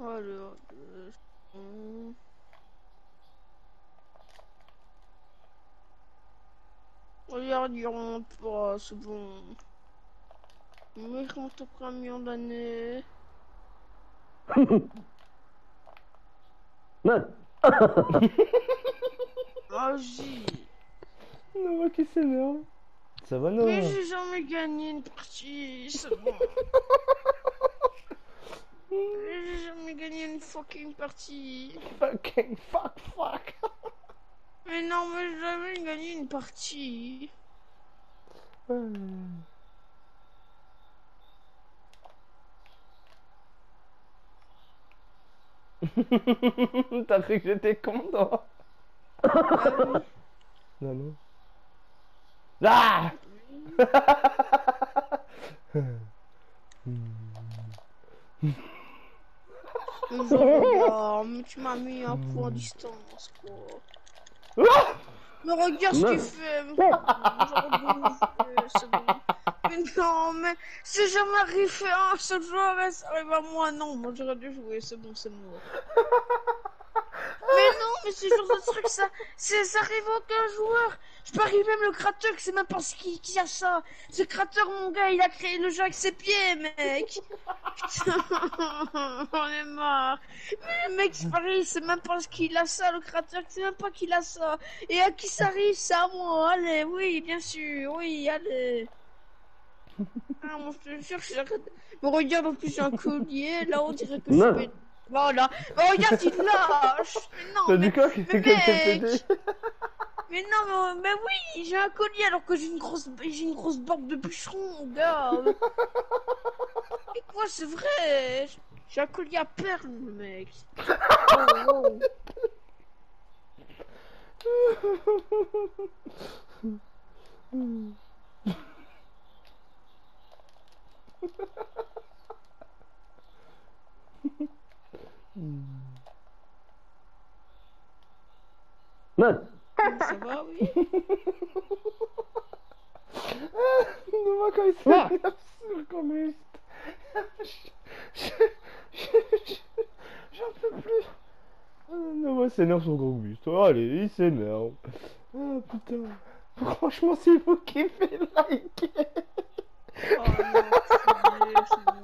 Alors, euh, hum. Regarde, il rentre pas, c'est bon. Mais il rentre après un million d'années. Non. Vas-y. Noah qui s'énerve. Ça va, Noah Mais j'ai jamais gagné une partie, c'est bon. J'ai fucking partie. Fucking fuck, fuck. Mais non, mais j'ai jamais gagné une partie. T'as cru que j'étais con, toi? Non, non. Ah je regarde, mais tu m'as mis un point à distance, quoi. Ah Mais regarde ce Non. qu'il fait. mais- c'est non, mais c'est jamais arrivé à un seul joueur ça arrive à moi. Non, moi j'aurais dû jouer, c'est bon, c'est mort. Mais non, mais ce genre de truc, ça, c'est, ça arrive à aucun joueur. Je parie même le créateur que c'est même pas ce qui, qui a ça. Ce créateur, mon gars, il a créé le jeu avec ses pieds, mec. On est marre. Le mec, je parie, c'est même pas ce qu'il a ça, le créateur, c'est même pas qu'il a ça. Et à qui ça arrive, c'est à moi. Allez, oui, bien sûr, oui, allez. Ah, moi, je te jure j'arrête. Mais regarde, en plus, j'ai un collier, là, on dirait que Non. je vais... Voilà. Mais regarde, il lâche. Mais non, mais... mais mec. Mais non, mais, mais oui, j'ai un collier alors que j'ai une grosse, j'ai une grosse barbe de bûcheron, gars. Quoi, c'est vrai J'ai un collier à perles, mec. Oh, oh. Non. Ça va, oui Noah quand il s'énerve sur Communiste. J'en peux plus. Ah, Noah s'énerve sur Communiste. Allez, il s'énerve. Ah putain. Franchement, c'est vous qui faites liker. Oh non, c'est.